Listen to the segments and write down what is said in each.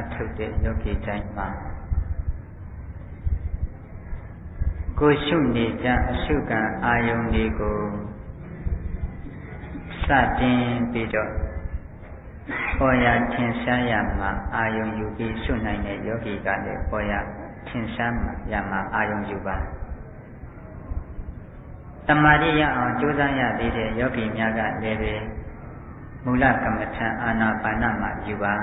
အထုတ်တဲ့ယောဂီတိုင်းမှာကိုရှုနေကြအရှုခံအာယုန်တွေကိုစတင်ပြီးတော့ပေါ်ရထင်ရှားရမှာအာယုံယူပြီးရှုနိုင်တဲ့ယောဂီကလည်းပေါ်ရထင်ရှားရမှာအာယုံယူပါတမာရိရအောင်ကြိုးစားရသေးတဲ့ယောဂီများကလည်းပဲမူလကမ္မထအာနာပါနမှာယူပါ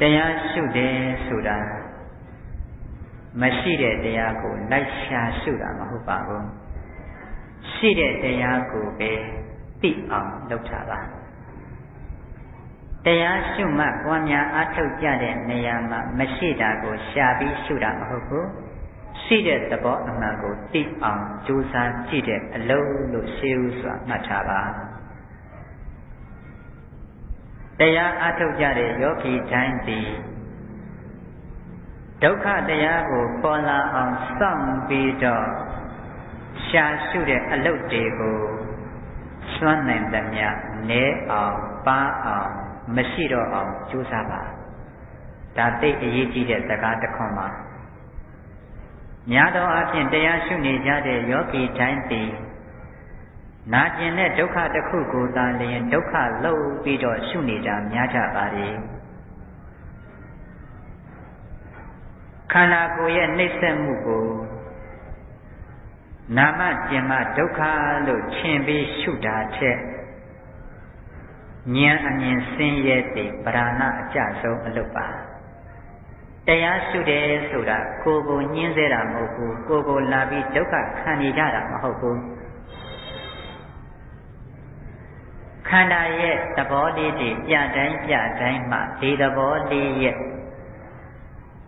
တရားရှုတယ်ဆိုတာမရှိတဲ့တရားကိုလိုက်ရှာရှုတာမဟုတ်ပါဘူးရှိတဲ့တရားကိုပဲသိအောင်လုပ်တာပါတရားရှုမှတ်ပွားများအားထုတ်ကြတဲ့နေရာမှာမရှိတာကိုရှာပြီးရှုတာမဟုတ်ဘူးရှိတဲ့သဘောအမှန်ကိုသိအောင်ကြိုးစားကြည့်တဲ့အလုံးလို့ရှင်းဥစွာမှတ်ထားပါ တရားအားထုတ်ကြတဲ့ယောဂီတိုင်းသည်ဒုက္ခတရားကိုပေါ်လာအောင်စောင့်ပြီးတော့ရှာရှုတဲ့အလုပ်တွေကိုစွမ်းနိုင်သမျှနဲအောင်ပါအောင်မရှိတော့အောင်ကြိုးစားပါဒါသိအရေးကြီးတဲ့စကားတစ်ခွန်းပါများသောအားဖြင့်တရားရှုနေကြတဲ့ယောဂီတိုင်းသည် နာကျင်တဲ့ဒုက္ခတစ်ခုကိုသာလျင်ဒုက္ခလုံးပြီးတော့ရှုနေတာများကြပါလေခန္ဓာကိုယ်ရဲ့နှိမ့်ဆက်မှုကိုနာမကျင်မဒုက္ခလို့ထင်ပြီးရှုတာထက်ဉာဏ်အမြင်ဆင်းရဲတဲ့ပရဏအကြဆုံးအလုပ်ပါတရားရှုတယ်ဆိုတာကိုယ်ကိုညှင်းစေတာမဟုတ်ဘူးကိုယ်ကိုလာပြီးဒုက္ခခံနေကြတာမဟုတ်ဘူး ခန္ဓာရဲ့သဘောလေးတွေပြတိုင်းပြတိုင်းမှဒီသဘောလေးရဲ့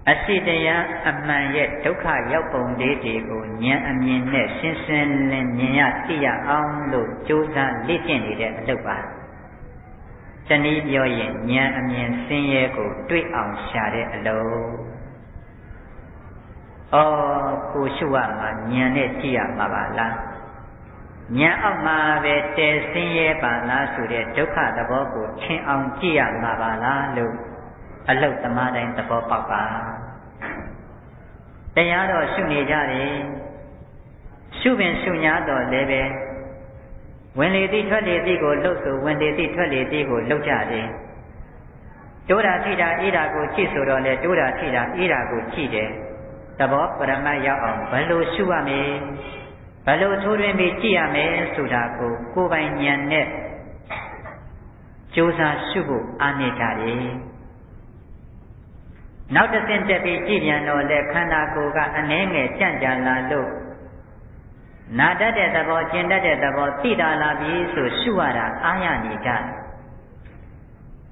အရှိတရားအမှန်ရဲ့ဒုက္ခရောက်ပုံလေးတွေကိုဉာဏ်အမြင်နဲ့ရှင်းရှင်းလင်းမြင်ရသိရအောင်လို့ကြိုးစားလေ့ကျင့်နေတဲ့အလုပ်ပါ။တနည်းပြောရင်ဉာဏ်အမြင်ဆင်းရဲကိုတွေ့အောင်ရှာတဲ့အလုပ်။အော်ကိုရှုရမှာဉာဏ်နဲ့ကြည့်ရမှာပါလား။ ဉာဏ်အောက်မှာပဲတည်ဆင်းရဲပါလားဆိုတဲ့ဒုက္ခသဘောကိုထင်အောင်ကြည့်ရမှာပါလားလို့အလုတ်သမားတိုင်းသဘောပေါက်ပါတရားတော့ရှုနေကြတယ်ရှုပင်ရှုညာတော့လည်းပဲဝင်လေသည်ထွက်လေသည်ကိုလှုပ်ဆိုဝင်လေသည်ထွက်လေသည်ကိုလှုပ်ကြတယ်တိုးတာထိတာအေးတာကိုကြည့်ဆိုတော့လေတိုးတာထိတာအေးတာကိုကြည့်တယ်သဘောပရမတ်ရောက်အောင်ဘယ်လိုရှုရမလဲ ဘယ်လိုထိုးထွင်းပြီးကြည့်ရမယ်ဆိုတာကိုကိုယ်ပိုင်ဉာဏ်နဲ့ကြိုးစားရှုဖို့အားနေကြတယ်နောက်တစ်ဆင့်တက်ပြီးကြည်ပြန်တော့လေခန္ဓာကိုယ်ကအနှဲငယ်ကြံ့ကြာလာလို့နာတတ်တဲ့သဘောကျင်တတ်တဲ့သဘောသိတာလာပြီဆိုရှုရတာအားရနေကြတယ်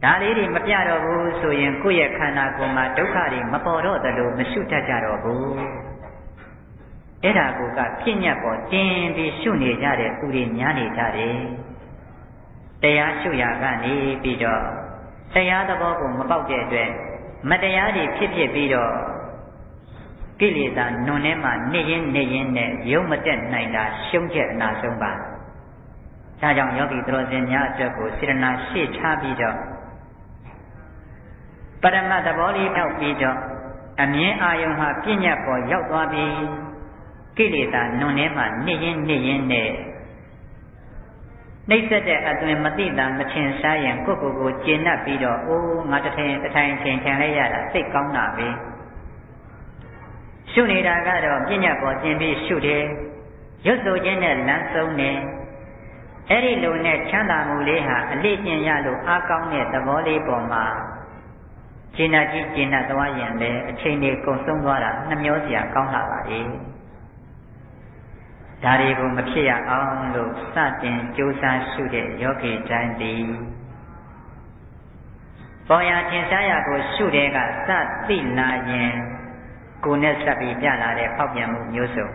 ဒါလေးတွေမပြတော့ဘူးဆိုရင်ကိုယ့်ရဲ့ခန္ဓာကိုယ်မှာဒုက္ခတွေမပေါ်တော့သလိုမရှုတတ်ကြတော့ဘူး အဲ့ဒါကိုကပြည့်ညတ်ပေါ်တင်းပြီးရှုနေကြတဲ့သူတွေများနေကြတယ်တရားရှုရကနေပြီးတော့တရားသဘောကိုမပေါက်တဲ့အတွက်မတရားတွေဖြစ်ဖြစ်ပြီးတော့ကိလေသာနွန်ထဲမှာနေရင်နေရင်နဲ့ရုံမတက်နိုင်တာရှုံးချက်အနာဆုံးပါဒါကြောင့်ယောဂီတော်စင်များအတွက်ကိုစေရနာရှေ့ချပြီးတော့ပရမတ်သဘောလေးရောက်ပြီးတော့အမြင်အာယုံဟာပြဉ္ညာပေါ်ရောက်သွားပြီး ကိလေသာနွန်ထဲမှာနေရင်နေရင်နဲ့နှိမ့်ဆက်တဲ့အသွင်မသိတာမထင်ရှားရင်ကိုယ့်ကိုယ်ကိုကျေနပ်ပြီးတော့အိုးငါတထိုင်တထိုင်ချင်းထင်လိုက်ရတာစိတ်ကောင်းတာပဲရှုနေတာကတော့ပြဉ္ညာပေါ်ကျင်ပြီးရှုတယ်ရွတ်ဆိုခြင်းနဲ့လမ်းဆုံးတယ်အဲ့ဒီလိုနဲ့ချမ်းသာမှုလေးဟာအလေးကျင့်ရလို့အားကောင်းတဲ့သဘောလေးပေါ်မှာကျင်နာကြီးကျင်နာသွားရင်လည်းအချိန်လေးကုန်ဆုံးသွားတာနှမျောစရာကောင်းလာပါလေ ဒါတွေကိုမဖြစ်ရအောင်လို့စတင်ကြိုးစားရှုတဲ့ယောဂီတိုင်းသည်ပေါ်ရထင်ရှားရာကိုရှုတဲ့ကစသိလာရင်ကိုယ်နဲ့ဆက်ပြီးပြလာတဲ့ဖောက်ပြန်မှုမျိုးစုံ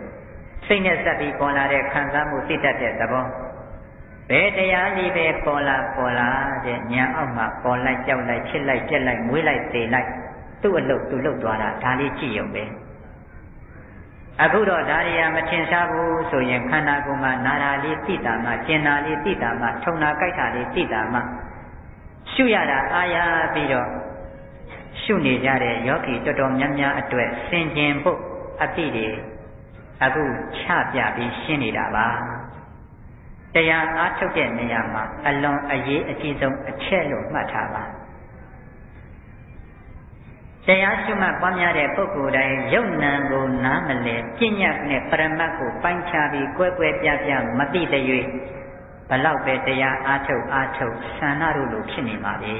စိတ်နဲ့ဆက်ပြီးပေါ်လာတဲ့ခံစားမှုသိတတ်တဲ့သဘောဘယ်တရားလေးပဲပေါ်လာပေါ်လာတဲ့ဉာဏ်အောက်မှာပေါ်လိုက်ကြောက်လိုက်ချစ်လိုက်ကြက်လိုက်မွေးလိုက်သေလိုက်သူ့အလုပ်သူ့လုပ်သွားတာဒါလေးကြည့်ရုံပဲ အခုတော့ဒါရီယာမထင်ရှားဘူးဆိုရင်ခန္ဓာကိုယ်မှာနာတာလေးသိတာမှကျင်တာလေးသိတာမှထုံတာကြိုက်တာလေးသိတာမှရှုရတာအာရပြီးတော့ရှုနေကြတဲ့ယောဂီတော်တော်များများအတွက်စင်ကြင်ဖို့အတိတွေအခုချပြပြီးရှင်းနေတာပါတရားအားထုတ်တဲ့နေရာမှာအလွန်အရေးအကြီးဆုံးအချက်လို့မှတ်ထားပါ တရားရှုမှတ်ပွားများတဲ့ပုဂ္ဂိုလ်တိုင်းယုံနံကိုနားမလဲပြဉ္ညာနဲ့ပရမတ်ကိုပိုင်းခြားပြီးကွဲကွဲပြားပြားမသိတဲ့၍ဘလောက်ပဲတရားအားထုတ်အားထုတ်ဆန္ဒတို့လိုဖြစ်နေပါလေ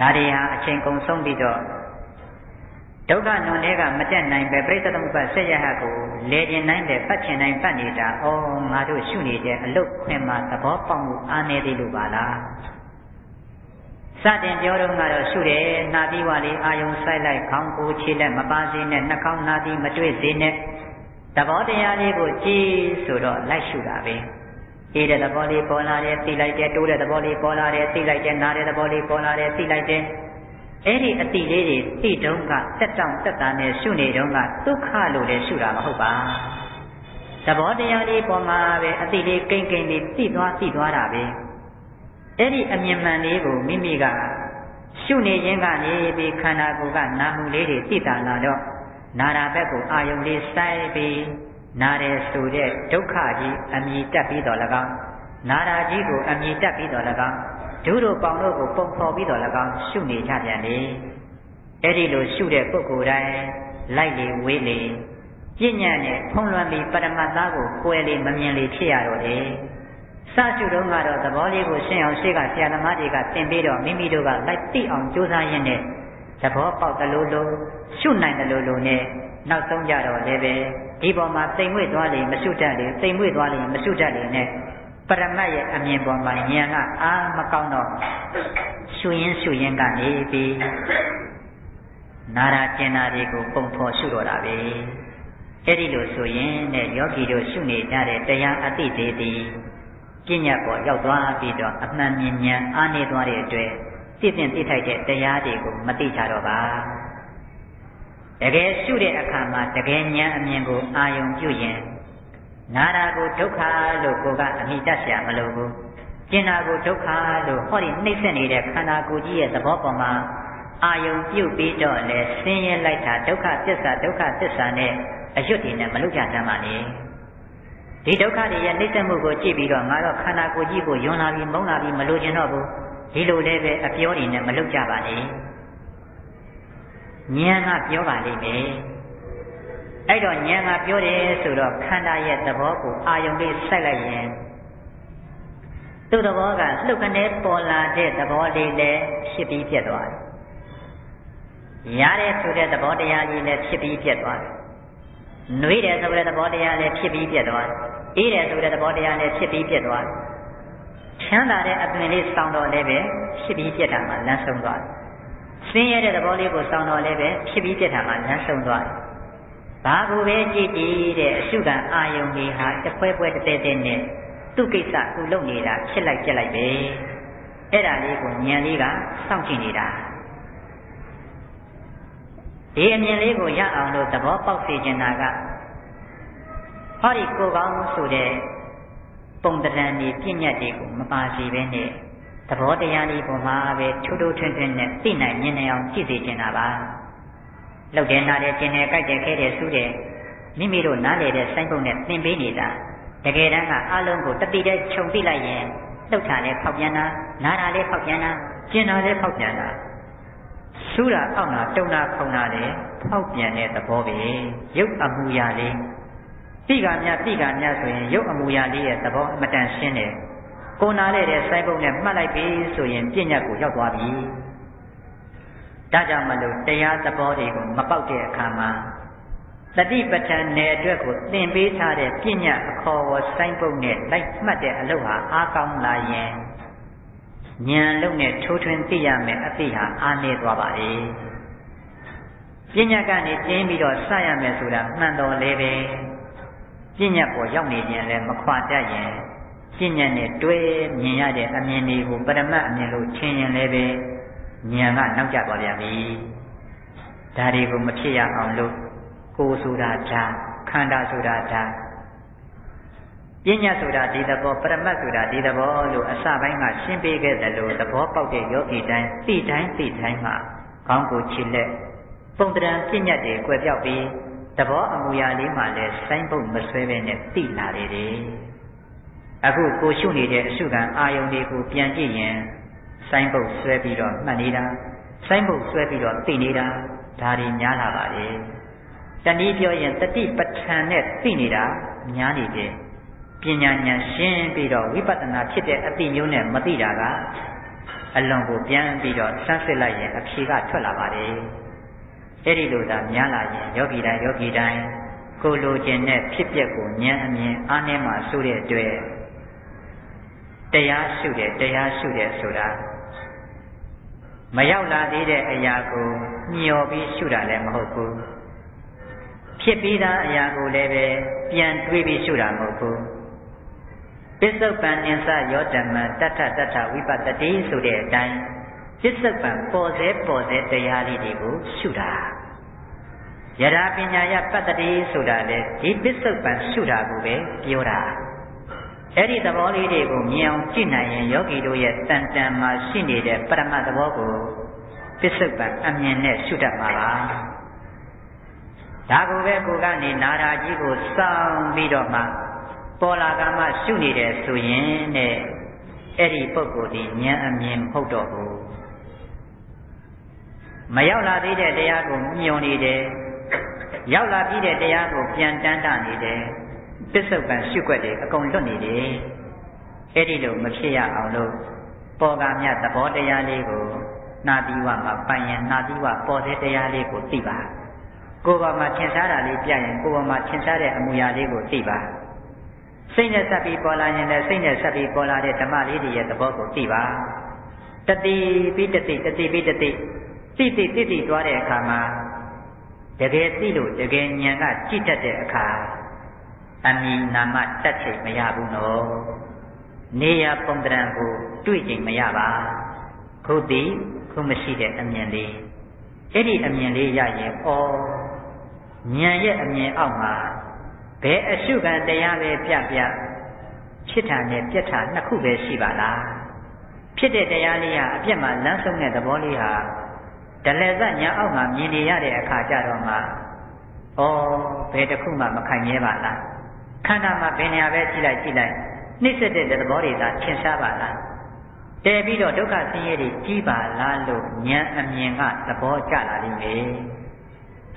ဒါတွေဟာအချိန်ကုန်ဆုံးပြီးတော့ဒုက္ခနွန်တွေကမတက်နိုင်ပဲပြိဿသမုပ္ပါဆက်ရဟကိုလေကျင်နိုင်တယ်ပတ်ချင်နိုင်ပတ်နေတာဩငါတို့ရှုနေတဲ့အလုတ်ခွင်မှာသဘောပေါက်မှုအားနေသေးလို့ပါလား စတင်ပြောတော့ကတော့ရှုတယ်နာပြီးဝါလေးအာယုံဆိုင်လိုက်ခေါင်းကိုခြေလက်မပါစေနဲ့နှာခေါင်းနာပြီးမတွေ့စေနဲ့သဘောတရားလေးကိုကြည်ဆိုတော့လိုက်ရှုတာပဲအေးတဲ့သဘောလေးပေါ်လာတယ်သိလိုက်တယ်တိုးတဲ့သဘောလေးပေါ်လာတယ်သိလိုက်တယ်နားတဲ့သဘောလေးပေါ်လာတယ်သိလိုက်တယ်အဲ့ဒီအတိလေးတွေသိတုံးကတက်တောင့်တက်တာနဲ့ရှုနေတုံးကဒုက္ခလို့လည်းရှုတာမဟုတ်ပါသဘောတရားလေးပေါ်မှာပဲအတိလေးကိမ့်ကိမ့်လေးသိသွားသိသွားတာပဲ အဲ့ဒီအမြင်မှန်လေးကိုမိမိကရှုနေခြင်းကနေပြီးခန္ဓာကိုယ်ကနာမှုလေးတွေသိတာလာတော့နာရာဘက်ကိုအာယုံလေးစိုက်ပြီးနာတယ်ဆိုတဲ့ဒုက္ခကြီးအမြည်တက်ပြီးတော့၎င်းနာရာကြီးကိုအမြည်တက်ပြီးတော့၎င်းဒုတို့ပေါင်တို့ကိုပုံဖော်ပြီးတော့၎င်းရှုနေကြပြန်လေအဲ့ဒီလိုရှုတဲ့ပုဂ္ဂိုလ်တိုင်းလိုက်လေဝေးလေပြဉ္ညာနဲ့ဖုံးလွှမ်းပြီးပရမတ်သားကိုကွယ်လေမမြင်လေဖြစ်ရတော့တယ်စ ရှုတော့ကတော့သဘောလေးကိုရှင်းအောင်ရှေ့ကဆရာသမားတွေကသင်ပြီးတော့မိမိတို့ကလိုက်သိအောင်ကြိုးစားရင်းနဲ့သဘောပေါက်တယ်လို့လို့ရှုနိုင်တယ်လို့လို့နဲ့နောက်ဆုံးကြတော့လည်းပဲဒီပေါ်မှာတိမ်မွေ့သွားလေမရှုတတ်လေတိမ်မွေ့သွားလေမရှုတတ်လေနဲ့ပရမတ်ရဲ့အမြင်ပေါ်မှာဉာဏ်ကအာမကောင်းတော့ရှုရင်းရှုရင်းကနေပြီးနာရာကျင်နာတွေကိုပုံဖော်ရှုတော့တာပဲအဲ့ဒီလိုဆိုရင်တဲ့ယောဂီတို့ရှုနေကြတဲ့တရားအတိသေး ပြည့်ညတ်ပေါ်ရောက်သွားပြီးတော့အမှန်မြင်ဉာဏ်အားနေသွားတဲ့အတွက်သိသိသိထိုက်တဲ့တရားတွေကိုမသိကြတော့ပါတကယ်ရှုတဲ့အခါမှာတကယ်ဉာဏ်အမြင်ကိုအာယုံပြုရင်နာတာကိုဒုက္ခလို့ကိုကအမိတတ်ရှာမလို့ဘူးကျင်နာကိုဒုက္ခလို့ဟောဒီနှိမ့်ဆက်နေတဲ့ခန္ဓာကိုယ်ကြီးရဲ့သဘောပေါ်မှာအာယုံပြုတ်ပြီးတော့လဲဆင်းရဲလိုက်တာဒုက္ခသစ္စာဒုက္ခသစ္စာနဲ့အယွတ်တွေနဲ့မလွတ်ကြမ်းပါနဲ့ ဒီဒုက္ခတွေရဲ့နှိမ့်ဆက်မှုကိုကြည့်ပြီးတော့ငါတော့ခန္ဓာကိုယ်ကြီးကိုယွန်းလာပြီးမုန်းလာပြီးမလိုချင်တော့ဘူးဒီလိုလည်းပဲအပြောတွေနဲ့မလွတ်ကြပါနဲ့ဉာဏ်ကပြောပါလိမ့်မယ်အဲ့တော့ဉာဏ်ကပြောတယ်ဆိုတော့ခန္ဓာရဲ့သဘောကိုအာယုံလေးစိုက်လိုက်ရင်သူ့သဘောကလှုပ်ကနေပေါ်လာတဲ့သဘောလေးလည်းဖြစ်ပြီးပြတ်သွားတယ်။ရတဲ့ဆိုတဲ့သဘောတရားကြီးလည်းဖြစ်ပြီးပြတ်သွားတယ်။ နှွေးတယ်ဆိုတဲ့သဘောတရားလည်းဖြစ်ပြီးပြတ်သွားတယ်။အေးတယ်ဆိုတဲ့သဘောတရားလည်းဖြစ်ပြီးပြတ်သွားတယ်။ချမ်းသာတဲ့အသွင်လေးစောင်းတော့လည်းပဲဖြစ်ပြီးပြတ်တာမှလမ်းဆုံးသွားတယ်။ဆင်းရဲတဲ့သဘောလေးကိုစောင်းတော့လည်းပဲဖြစ်ပြီးပြတ်တာမှလမ်းဆုံးသွားတယ်။ဘာကိုပဲကြည့်ကြည့်တဲ့အရှုခံအာယုံကြီးဟာတစ်ဖွဲဖွဲတစ်တဲတဲနဲ့သူ့ကိစ္စသူလုပ်နေတာဖြစ်လိုက်ပြက်လိုက်ပဲအဲ့ဒါလေးကိုဉာဏ်လေးကစောင့်ကြည့်နေတာ ဒီအမြင်လေးကိုရအောင်လို့သဘောပေါက်စေချင်တာကဟောဒီကိုကောင်းဆိုတဲ့ပုံတရံဒီပြည့်ညတ်တွေကိုမပါစီပဲနဲ့သဘောတရားလေးပေါ်မှာပဲထိုးထိုးထွင်းထွင်းနဲ့သိနိုင်မြင်နိုင်အောင်ကြည့်စေချင်တာပါလောက်တယ်နားတယ်ကျင်တယ်ကြိုက်တယ်ခဲတယ်စူးတယ်မိမိတို့နားလေတဲ့စိုင်းပုံနဲ့သင်ပေးနေတာတကယ်တမ်းကအလုံးကိုတတိတဲ့ခြုံသိလိုက်ရင်လှုပ်တာလည်းဖောက်ပြန်တာနားတာလည်းဖောက်ပြန်တာကျင်တာလည်းဖောက်ပြန်တာ ဆူတာအောက်တာတုံတာခုံတာလည်းဖောက်ပြန်တဲ့သဘောပဲရုပ်အမူအရာလေးတိကမြတိကမြဆိုရင်ရုပ်အမူအရာလေးရဲ့သဘောအမတန်ရှင်းတယ်ကိုနာလေတဲ့စိုင်းပုံနဲ့မှတ်လိုက်ပြီဆိုရင်ပြဉ္ညာကိုရောက်သွားပြီဒါကြောင့်မလို့တရားသဘောတွေကိုမပေါက်တဲ့အခါမှာတတိပဋ္ဌာန်နယ်အတွက်ကိုသင်ပေးထားတဲ့ပညာအခေါ်ဝစိုင်းပုတ်နဲ့လိုက်မှတ်တဲ့အလုပ်ဟာအားကောင်းလာရင် ဉာဏ်လုံးနဲ့ထိုးထွင်းသိရမယ်အသိဟာအားနည်းသွားပါလေပညာကနေကျင်းပြီးတော့စရမယ်ဆိုတာမှန်တော်လဲပဲပညာပေါ်ရောက်နေခြင်းလည်းမခွာတတ်ရင်ပညာနဲ့တွဲမြင်ရတဲ့အမြင်တွေကိုပရမတ်အမြင်လို့ထင်ရင်လည်းပဲဉာဏ်ကနောက်ကျသွားပြန်ပြီဒါတွေကိုမဖြစ်ရအောင်လို့ကိုယ်ဆိုတာဓာတ်ခန္ဓာဆိုတာဓာတ် ပညာဆိုတာဒီသဘောပရမတ်ဆိုတာဒီသဘောလို့အစပိုင်းကရှင်းပေးခဲ့တယ်လို့သဘောပေါက်တဲ့ယောဂီတိုင်းသိတိုင်းသိတိုင်းမှာခေါင်းကိုခြေလက်ပုံတရံပညာတွေကွယ်ပြောက်ပြီးသဘောအမူအရာလေးမှလည်းစိုင်းပုတ်မဆွဲပဲနဲ့သိလာတယ်လေအခုကိုရှုနေတဲ့အရှုခံအာယုန်တွေကိုပြန်ကြည့်ရင်စိုင်းပုတ်ဆွဲပြီးတော့မှတ်နေတာစိုင်းပုတ်ဆွဲပြီးတော့သိနေတာဒါတွေများလာပါလေတနည်းပြောရင်တတိပဋ္ဌာန်နဲ့သိနေတာများနေတယ် ပညာဉာဏ်ရှင်းပြီးတော့ဝိပဿနာဖြစ်တဲ့အတိမျိုးနဲ့မသိတာကအလွန်ကိုပြန်ပြီးတော့ဆန်းစစ်လိုက်ရင်အဖြေကထွက်လာပါတယ်အဲ့ဒီလိုသာများလာရင်ယောဂီတိုင်းယောဂီတိုင်းကိုလိုချင်တဲ့ဖြစ်ပျက်ကိုဉာဏ်အမြင်အားနည်းမှဆိုတဲ့အတွက်တရားရှုတယ်တရားရှုတယ်ဆိုတာမရောက်လာသေးတဲ့အရာကိုမျှော်ပြီးရှုတာလည်းမဟုတ်ဘူးဖြစ်ပြီးသားအရာကိုလည်းပဲပြန်တွေးပြီးရှုတာမဟုတ်ဘူး ပစ္စုပန်နိသယောဓမ္မတတ္ထတတ္ထဝိပတ္တိဆိုတဲ့အတိုင်းပစ္စုပန်ပေါ်စေပေါ်စေတရားလေးတွေကိုရှုတာယရာပညာယပတ္တိဆိုတာလေဒီပစ္စုပန်ရှုတာကိုပဲပြောတာအဲ့ဒီသဘောလေးတွေကိုမြင်အောင်ကြည့်နိုင်ရင်ယောဂီတို့ရဲ့တန်တန်မှာရှိနေတဲ့ပရမတ်သဘောကိုပစ္စုပန်အမြင်နဲ့ရှုတတ်မှာပါဒါကိုပဲကိုကနေနာရာကြီးကိုစောင်းပြီးတော့မှ ပေါ်လာကမှရှုနေတယ်ဆိုရင်တဲ့အဲ့ဒီပုဂ္ဂိုလ်ဒီဉာဏ်အမြင်မဟုတ်တော့ဘူးမရောက်လာသေးတဲ့တရားကိုမြုံနေတယ်ရောက်လာပြီးတဲ့တရားကိုပြန်တန်းတနေတယ်ပစ္စုပန်ရှုွက်တွေအကုန်လွတ်နေတယ်အဲ့ဒီလိုမဖြစ်ရအောင်လို့ပေါ်ကမြတ်သဘောတရားလေးကိုနာတိဝမှာပိုင်ရင်နာတိဝပေါ်တဲ့တရားလေးကိုသိပါကိုယ်ပါမှာထင်ရှားတာလေးပြရင်ကိုယ်ပါမှာထင်ရှားတဲ့အမူအရာလေးကိုသိပါ စိတ်နဲ့ဆက်ပြီးပေါ်လာရင်လည်းစိတ်နဲ့ဆက်ပြီးပေါ်လာတဲ့ဓမ္မလေးတွေရဲ့သဘောကိုသိပါတတိပြီးတတိတတိပြီးတတိသိသိသိသိသွားတဲ့အခါမှာတကယ်သိလို့တကယ်ဉာဏ်ကကြည့်တတ်တဲ့အခါအမိနာမတတ်ချိန်မရဘူးနော်နေရပုံတရံကိုတွေ့ချိန်မရပါခုသိခုမရှိတဲ့အမြင်လေးအဲ့ဒီအမြင်လေးရရင်ဩဉာဏ်ရဲ့အမြင်အောက်မှာ ဘယ်အရှုခံတရားပဲပြပြဖြစ်တာနဲ့ပြက်တာနှစ်ခုပဲရှိပါလားဖြစ်တဲ့တရားလေးဟာအပြက်မှာလမ်းဆုံးတဲ့သဘောလေးဟာဒလဇညာအောက်မှာမြင်နေရတဲ့အခါကျတော့မှဩဘယ်တစ်ခုမှမခိုင်မြဲပါလားခန္ဓာမှာဘယ်နေရာပဲကြည့်လိုက်ကြည့်လိုက်နှိမ့်ဆက်တဲ့သဘောတွေသာထင်ရှားပါလားတည်ပြီးတော့ဒုက္ခဆင်းရဲတွေကြီးပါလားလို့ဉာဏ်အမြင်ကသဘောကျလာလိမ့်မယ်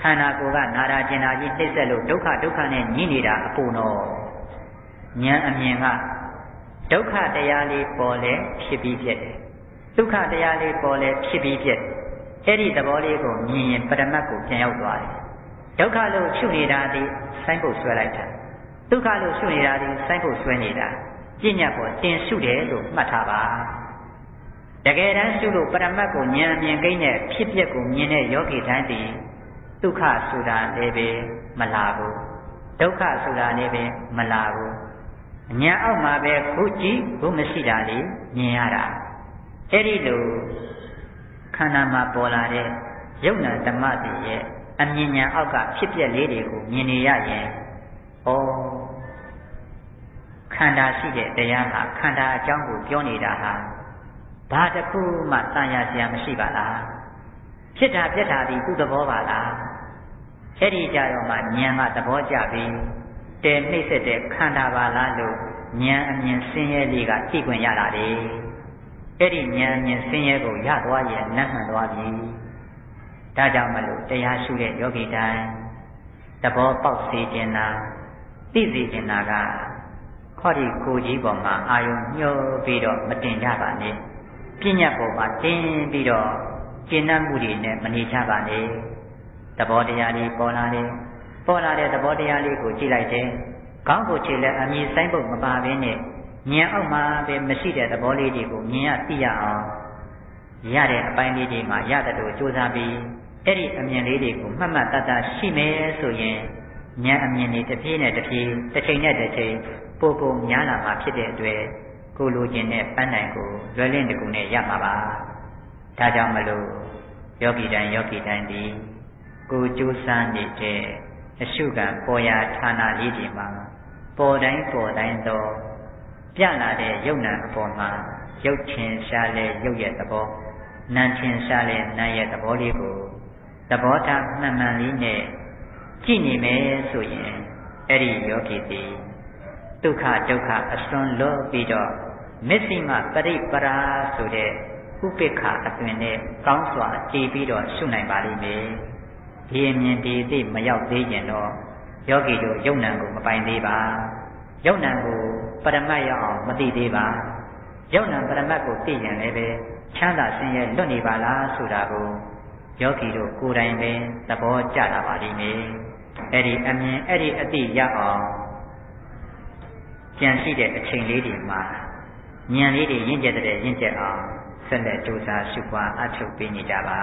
ခန္ဓာကိုယ်ကနာရာကျင်နာကြီးနှိမ့်ဆက်လို့ဒုက္ခဒုက္ခနဲ့ညှိနေတာအပူတော့ဉာဏ်အမြင်ကဒုက္ခတရားလေးပေါ်လဲဖြစ်ပြီးဖြစ်တယ်ဒုက္ခတရားလေးပေါ်လဲဖြစ်ပြီးဖြစ်အဲ့ဒီသဘောလေးကိုမြင်ရင်ပရမတ်ကိုပြန်ရောက်သွားတယ်ဒုက္ခလို့ရှုနေတာဒီစိုင်းဖို့ဆွဲလိုက်တာဒုက္ခလို့ရှုနေတာဒီစိုင်းဖို့ဆွဲနေတာပြညတ်ပေါ်တင်ရှုတယ်လို့မှတ်ထားပါတကယ်တမ်းရှုလို့ပရမတ်ကိုဉာဏ်မြင်ကိန်းနဲ့ဖြစ်ပျက်ကိုမြင်တဲ့ယောဂီတိုင်းဒီ ဒုက္ခဆိုတာလည်းပဲမလာဘူးဒုက္ခဆိုတာလည်းပဲမလာဘူးအညာအောက်မှာပဲခုကြည့်ခုမရှိတာလေမြင်ရတာအဲ့ဒီလိုခန္ဓာမှာပေါ်လာတဲ့ယုံနာဓမ္မတွေရဲ့အမြင်ညာအောက်ကဖြစ်ပျက်လေးတွေကိုမြင်နေရရင်ဩခန္ဓာရှိတဲ့တရားဟာခန္ဓာအကြောင်းကိုပြောနေတာဟာဘာတစ်ခုမှတန်ရစရာမရှိပါလားဖြစ်တာပြက်တာဒီသူ့သဘောပါလား အဲ့ဒီကြတော့မှဉာဏ်ကသဘောကျပြီးတဲနှိမ့်ဆက်တဲ့ခန္ဓာပါလားလို့ဉာဏ်အမြင်ဆင်းရဲလေးကသိခွင့်ရတာလေအဲ့ဒီဉာဏ်အမြင်ဆင်းရဲကိုရသွားရင်နတ်မှန်သွားပြီဒါကြောင့်မလို့တရားရှုတဲ့ယောဂီတိုင်းသဘောပေါက်စေခြင်းနာသိစေခြင်းနာကခေါဒီကိုကြီးပေါ်မှာအာယုံညှိုးပြီးတော့မတင်ကြပါနဲ့ပြညတ်ပေါ်မှာတင်းပြီးတော့ကျင့်တတ်မှုတွေနဲ့မနေကြပါနဲ့ သဘောတရားလေးပေါ်လာတယ်ပေါ်လာတဲ့သဘောတရားလေးကိုကြည့်လိုက်တယ်ခေါင်းကိုခြေလက်အမြင်ဆိုင်ဖို့မပါဘဲနဲ့ဉာဏ်အောက်မှာပဲမရှိတဲ့သဘောလေးတွေကိုမြင်ရသိရအောင်ရတဲ့အပိုင်းလေးတွေမှာရတယ်လို့ကြိုးစားပြီးအဲ့ဒီအမြင်လေးတွေကိုမှတ်မှတ်တတ်တတ်ရှိမယ်ဆိုရင်ဉာဏ်အမြင်တွေတစ်ပြေးနဲ့တစ်ပြေးတစ်ချိန်နဲ့တစ်ချိန်ပို့ပို့များလာမှာဖြစ်တဲ့အတွက်ကိုလိုချင်တဲ့ပန်းတိုင်ကိုလွယ်လင့်တကူနဲ့ရမှာပါဒါကြောင့်မလို့ယောဂီတိုင်းယောဂီတိုင်းဒီ ကိုကြိုးစားနေတဲ့အရှုခံပေါ်ရာဌာနလေးတွေမှာပေါ်တိုင်းပေါ်တိုင်းသောပြလာတဲ့ယုံနာအပေါ်မှာရုပ်ချင်းရှားလဲရုပ်ရဲ့သဘောနာချင်းရှားလဲနာရဲ့သဘောလေးကိုသဘောထားမှန်မှန်လေးနဲ့ကြည့်နေမယ်ဆိုရင်အဲ့ဒီယောဂီသည်ဒုက္ခဒုက္ခအစွန်းလွတ်ပြီးတော့မစ္စိမပရိပရာဆိုတဲ့ဥပိ္ပခအသွင်နဲ့ကောင်းစွာကြည်ပြီးတော့ရှုနိုင်ပါလိမ့်မယ် ဒီအမြင်ဒီသိမရောက်သေးရင်တော့ယောဂီတို့ယုံနံကိုမပိုင်သေးပါယုံနံကိုပရမတ်ရအောင်မသိသေးပါယုံနံပရမတ်ကိုသိရင်လည်းပဲချမ်းသာဆင်းရဲလွတ်နေပါလားဆိုတာကိုယောဂီတို့ကိုယ်တိုင်ပဲသဘောကျလာပါလိမ့်မယ်အဲ့ဒီအမြင်အဲ့ဒီအသိရအောင်ကြံရှိတဲ့အချိန်လေးတွေမှာဉာဏ်လေးတွေရင့်ကျက်တဲ့ရင့်ကျက်အောင်ဆက်လက်ကြိုးစားရှုပွားအထုတ်ပေးနေကြပါ